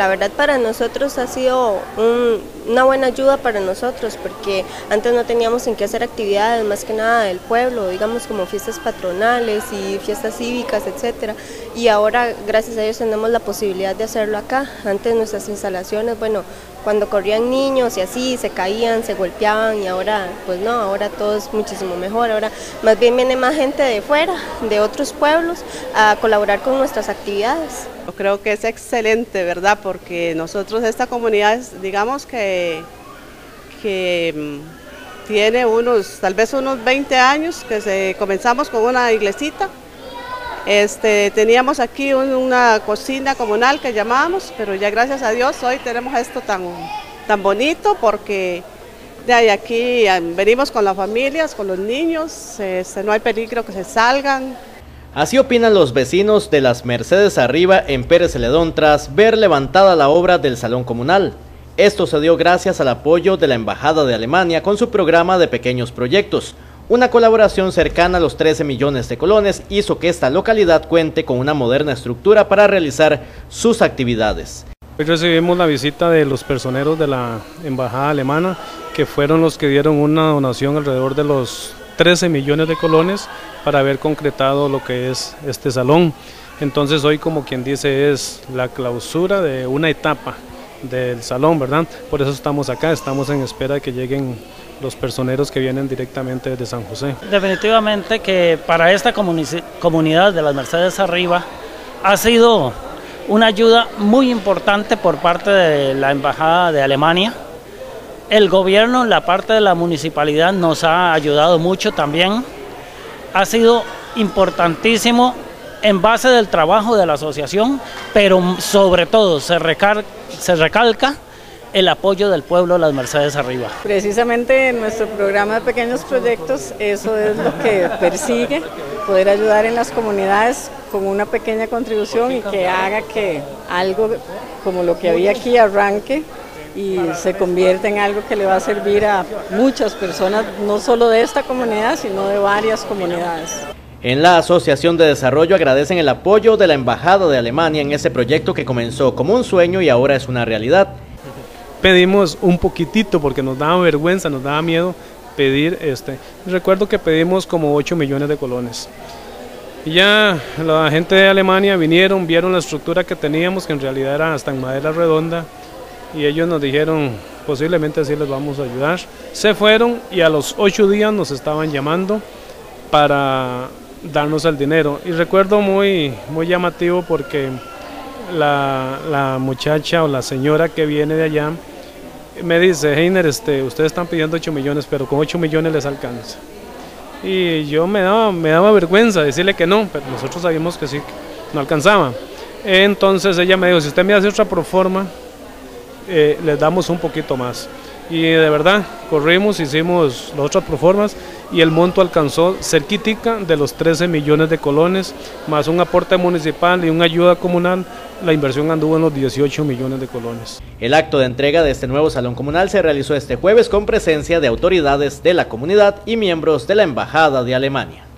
La verdad para nosotros ha sido una buena ayuda para nosotros porque antes no teníamos en qué hacer actividades más que nada del pueblo, digamos como fiestas patronales y fiestas cívicas, etcétera. Y ahora gracias a Dios tenemos la posibilidad de hacerlo acá. Antes nuestras instalaciones, bueno, cuando corrían niños y así se caían, se golpeaban y ahora pues no, ahora todo es muchísimo mejor. Ahora más bien viene más gente de fuera, de otros pueblos a colaborar con nuestras actividades. Creo que es excelente, ¿verdad? Porque nosotros, esta comunidad, digamos que, que mm, tiene unos, tal vez unos 20 años, que comenzamos con una iglesita. Este, teníamos aquí una cocina comunal que llamábamos, pero ya gracias a Dios hoy tenemos esto tan, tan bonito porque de ahí aquí venimos con las familias, con los niños, este, no hay peligro que se salgan, Así opinan los vecinos de las Mercedes Arriba en Pérez Celedón tras ver levantada la obra del Salón Comunal. Esto se dio gracias al apoyo de la Embajada de Alemania con su programa de pequeños proyectos. Una colaboración cercana a los 13 millones de colones hizo que esta localidad cuente con una moderna estructura para realizar sus actividades. Hoy recibimos la visita de los personeros de la Embajada Alemana, que fueron los que dieron una donación alrededor de los 13 millones de colones para haber concretado lo que es este salón. Entonces hoy como quien dice es la clausura de una etapa del salón, ¿verdad? Por eso estamos acá, estamos en espera de que lleguen los personeros que vienen directamente desde San José. Definitivamente que para esta comunidad de las Mercedes Arriba ha sido una ayuda muy importante por parte de la Embajada de Alemania, el gobierno, la parte de la municipalidad nos ha ayudado mucho también. Ha sido importantísimo en base del trabajo de la asociación, pero sobre todo se, recalca el apoyo del pueblo las Mercedes Arriba. Precisamente en nuestro programa de pequeños proyectos eso es lo que persigue, poder ayudar en las comunidades con una pequeña contribución y que haga que algo como lo que había aquí arranque y se convierte en algo que le va a servir a muchas personas, no solo de esta comunidad, sino de varias comunidades. En la Asociación de Desarrollo agradecen el apoyo de la Embajada de Alemania en ese proyecto que comenzó como un sueño y ahora es una realidad. Pedimos un poquitito porque nos daba vergüenza, nos daba miedo pedir este. Recuerdo que pedimos como 8 millones de colones. Y ya la gente de Alemania vinieron, vieron la estructura que teníamos, que en realidad era hasta en madera redonda, y ellos nos dijeron posiblemente así les vamos a ayudar. Se fueron y a los ocho días nos estaban llamando para darnos el dinero. Y recuerdo muy, muy llamativo porque la, la muchacha o la señora que viene de allá me dice, Heiner, este, ustedes están pidiendo 8 millones, pero con 8 millones les alcanza. Y yo me daba, me daba vergüenza decirle que no, pero nosotros sabíamos que sí, no alcanzaba. Entonces ella me dijo, si usted me hace otra proforma, eh, les damos un poquito más. Y de verdad, corrimos, hicimos las otras proformas y el monto alcanzó cerquítica de los 13 millones de colones, más un aporte municipal y una ayuda comunal, la inversión anduvo en los 18 millones de colones. El acto de entrega de este nuevo salón comunal se realizó este jueves con presencia de autoridades de la comunidad y miembros de la Embajada de Alemania.